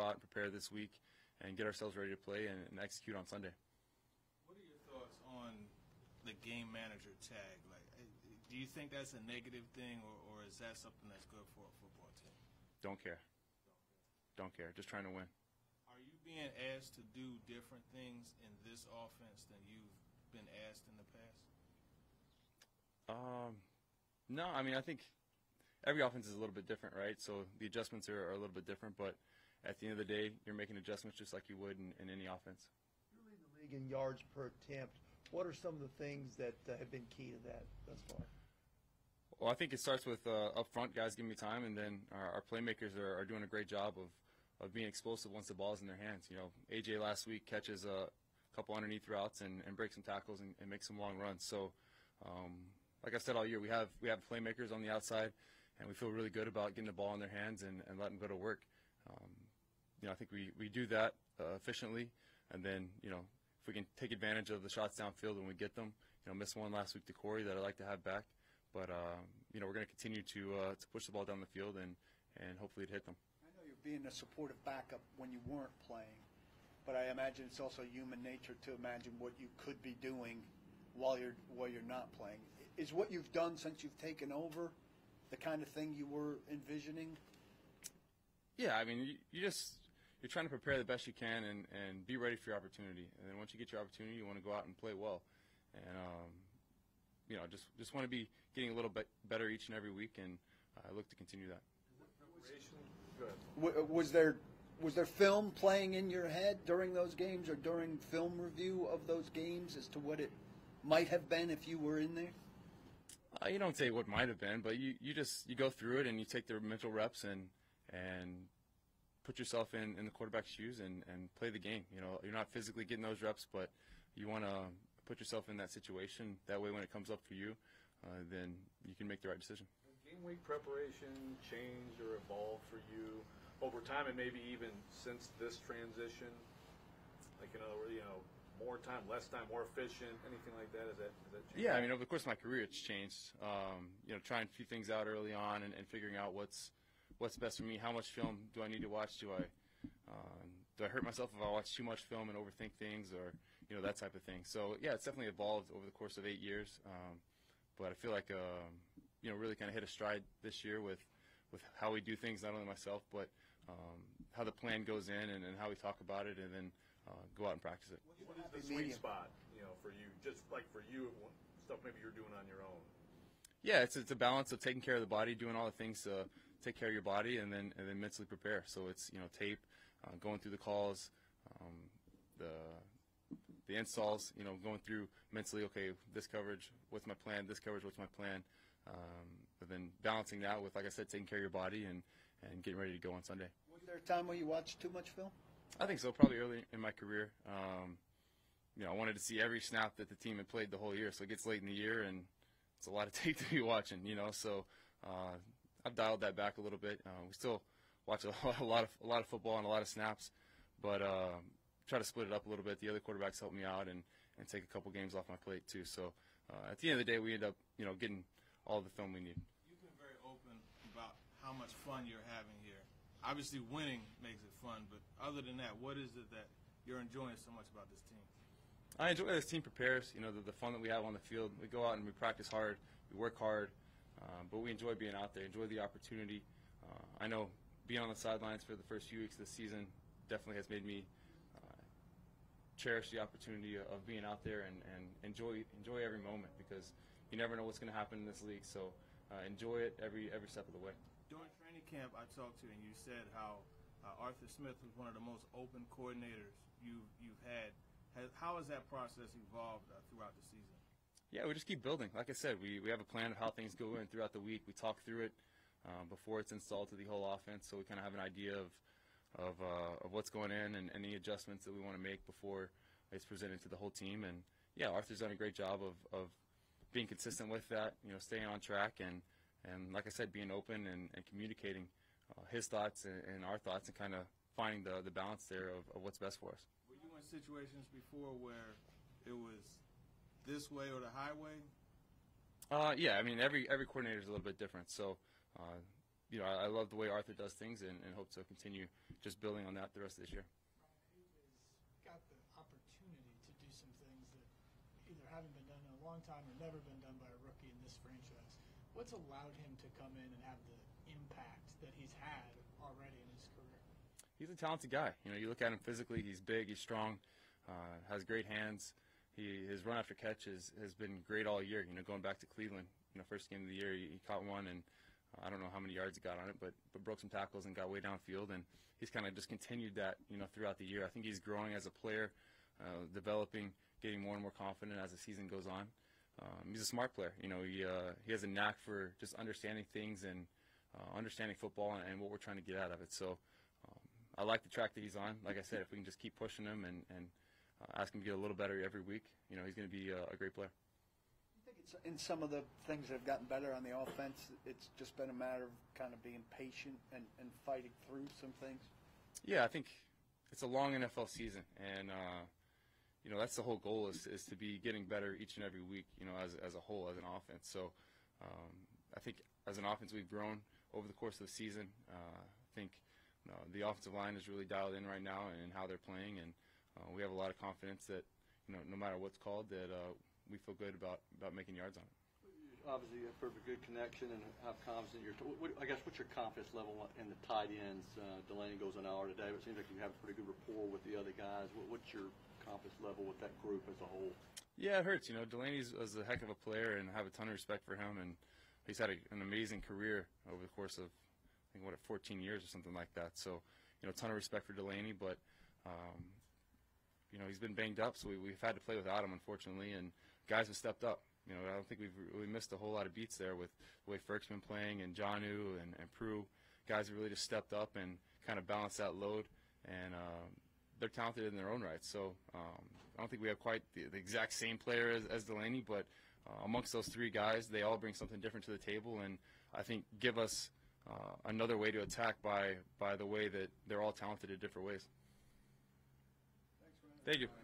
go out and prepare this week and get ourselves ready to play and, and execute on Sunday. What are your thoughts on the game manager tag? Like, eh, do you think that's a negative thing, or, or is that something that's good for a football team? Don't care. Don't care. Just trying to win. Are you being asked to do different things in this offense than you've been asked in the past? Um, no, I mean I think every offense is a little bit different, right? So the adjustments are, are a little bit different, but at the end of the day, you're making adjustments just like you would in, in any offense. You're leading the league in yards per attempt. What are some of the things that uh, have been key to that thus far? Well, I think it starts with uh, up front, guys giving me time, and then our, our playmakers are, are doing a great job of, of being explosive once the ball's in their hands. You know, AJ last week catches a couple underneath routes and, and breaks some tackles and, and makes some long runs. So, um, like I said all year, we have we have playmakers on the outside, and we feel really good about getting the ball in their hands and, and letting them go to work. You know, I think we, we do that uh, efficiently, and then you know if we can take advantage of the shots downfield when we get them. You know, missed one last week to Corey that I'd like to have back, but uh, you know we're going to continue to uh, to push the ball down the field and and hopefully it hit them. I know you're being a supportive backup when you weren't playing, but I imagine it's also human nature to imagine what you could be doing while you're while you're not playing. Is what you've done since you've taken over the kind of thing you were envisioning? Yeah, I mean, you, you just you're trying to prepare the best you can and, and be ready for your opportunity. And then once you get your opportunity, you want to go out and play well. And um, you know, just just want to be getting a little bit better each and every week, and I look to continue that. Good. Was there was there film playing in your head during those games or during film review of those games as to what it might have been if you were in there? Uh, you don't say what might have been, but you, you just you go through it and you take the mental reps and and put yourself in, in the quarterback's shoes and, and play the game. You know, you're not physically getting those reps, but you want to put yourself in that situation. That way, when it comes up for you, uh, then you can make the right decision. Game week preparation changed or evolved for you over time, and maybe even since this transition? Like in other words, you know, more time, less time, more efficient, anything like that? Is that is that changed? Yeah, I mean, over the course of my career, it's changed. Um, you know, trying a few things out early on and, and figuring out what's what's best for me. How much film do I need to watch? Do I um, do I hurt myself if I watch too much film and overthink things, or you know that type of thing? So yeah, it's definitely evolved over the course of eight years. Um, but I feel like um, you know really kind of hit a stride this year with with how we do things, not only myself, but um, how the plan goes in and, and how we talk about it, and then uh, go out and practice it. What is the sweet spot, you know, for you? Just like for you, stuff maybe you're doing on your own. Yeah, it's it's a balance of taking care of the body, doing all the things to take care of your body, and then and then mentally prepare. So it's you know tape, uh, going through the calls, um, the the installs. You know, going through mentally. Okay, this coverage, what's my plan? This coverage, what's my plan? Um, but then balancing that with, like I said, taking care of your body and and getting ready to go on Sunday. Was there a time where you watched too much film? I think so. Probably early in my career. Um, you know, I wanted to see every snap that the team had played the whole year. So it gets late in the year, and it's a lot of tape to be watching. You know, so uh, I've dialed that back a little bit. Uh, we still watch a, a lot of a lot of football and a lot of snaps, but uh, try to split it up a little bit. The other quarterbacks help me out and and take a couple games off my plate too. So uh, at the end of the day, we end up you know getting all the film we need. You've been very open about how much fun you're having here. Obviously, winning makes it fun, but other than that, what is it that you're enjoying so much about this team? I enjoy this team prepares. You know, the, the fun that we have on the field. We go out and we practice hard. We work hard, um, but we enjoy being out there. Enjoy the opportunity. Uh, I know being on the sidelines for the first few weeks of the season definitely has made me uh, cherish the opportunity of being out there and, and enjoy enjoy every moment because you never know what's going to happen in this league. So uh, enjoy it every every step of the way. During training camp, I talked to you, and you said how uh, Arthur Smith was one of the most open coordinators you you've had. How has that process evolved uh, throughout the season? Yeah, we just keep building. Like I said, we, we have a plan of how things go in throughout the week. We talk through it um, before it's installed to the whole offense, so we kind of have an idea of of, uh, of what's going in and any adjustments that we want to make before it's presented to the whole team. And yeah, Arthur's done a great job of, of being consistent with that. You know, staying on track and and like I said, being open and, and communicating uh, his thoughts and, and our thoughts and kind of finding the the balance there of, of what's best for us. Were you in situations before where it was this way or the highway? Uh, yeah, I mean every every coordinator is a little bit different. So, uh, you know, I, I love the way Arthur does things and, and hope to continue just building on that the rest of this year. AJ's got the opportunity to do some things that either haven't been done in a long time or never been done by a rookie in this franchise. What's allowed him to come in and have the impact that he's had already in his career? He's a talented guy. You know, you look at him physically; he's big, he's strong, uh, has great hands. He his run after catch is, has been great all year. You know, going back to Cleveland, you know, first game of the year, he, he caught one, and uh, I don't know how many yards he got on it, but but broke some tackles and got way downfield, and he's kind of just continued that, you know, throughout the year. I think he's growing as a player, uh, developing, getting more and more confident as the season goes on. Um, he's a smart player. You know, he uh, he has a knack for just understanding things and uh, understanding football and, and what we're trying to get out of it. So. Um, I like the track that he's on. Like I said, if we can just keep pushing him and, and ask him to get a little better every week, you know, he's going to be a, a great player. I think it's in some of the things that have gotten better on the offense. It's just been a matter of kind of being patient and, and fighting through some things. Yeah, I think it's a long NFL season, and uh, you know that's the whole goal is, is to be getting better each and every week. You know, as as a whole, as an offense. So um, I think as an offense, we've grown over the course of the season. Uh, I think you know, the offensive line is really dialed in right now and how they're playing, and uh, we have a lot of confidence that you know no matter what's called, that uh, we feel good about about making yards on it. Obviously, you have a perfect good connection and have confidence in your. What, I guess what's your confidence level in the tight ends? Uh, Delanie goes on IR today, but it seems like you have a pretty good rapport with the other guys. What, what's your confidence level with that group as a whole? Yeah, it hurts. You know, Delanie's was a heck of a player, and I have a ton of respect for him. And he's had a, an amazing career over the course of, I think, what, 14 years or something like that. So, you know, a ton of respect for Delanie, but, um, you know, he's been banged up, so we, we've had to play without him, unfortunately. And guys have stepped up. You know, I don't think we've we missed a whole lot of beats there with the way Ferk's been playing and Jonnu and, and Prue. Guys have really just stepped up and kind of balanced that load. And um, they're talented in their own right. So um, I don't think we have quite the, the exact same player as, as Delanie, but uh, amongst those three guys, they all bring something different to the table, and I think give us uh, another way to attack by by the way that they're all talented in different ways. Thank you.